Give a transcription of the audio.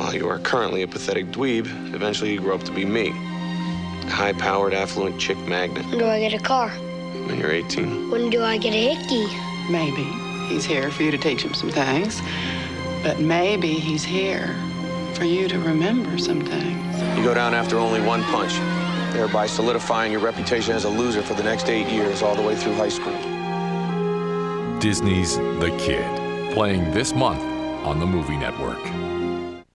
While you are currently a pathetic dweeb, eventually you grow up to be me. A high-powered, affluent chick magnet. When do I get a car? When you're 18. When do I get a hickey? Maybe he's here for you to teach him some things. But maybe he's here for you to remember some things. You go down after only one punch, thereby solidifying your reputation as a loser for the next eight years, all the way through high school. Disney's The Kid, playing this month on the Movie Network.